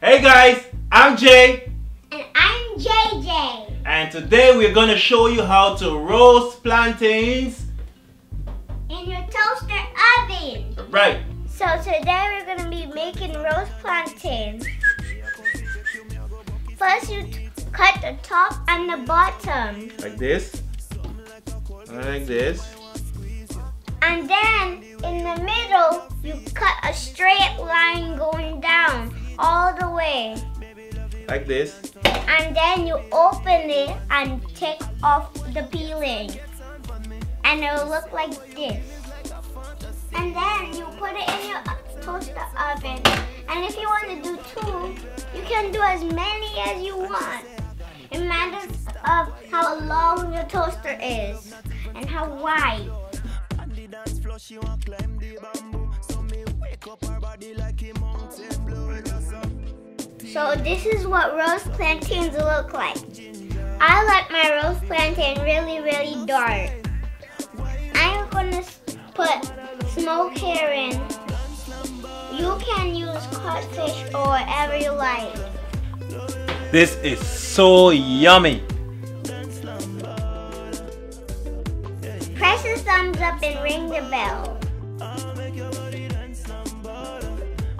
Hey guys, I'm Jay. And I'm JJ. And today we're gonna show you how to roast plantains. In your toaster oven. Right. So today we're gonna be making roast plantains. First you cut the top and the bottom. Like this. Like this. And then in the middle, you cut a straight way. Like this. And then you open it and take off the peeling. And it'll look like this. And then you put it in your toaster oven. And if you want to do two, you can do as many as you want. It matters of how long your toaster is and how wide. So this is what roast plantains look like. I like my roast plantain really, really dark. I'm gonna put smoked herring. You can use codfish or whatever you like. This is so yummy. Press the thumbs up and ring the bell.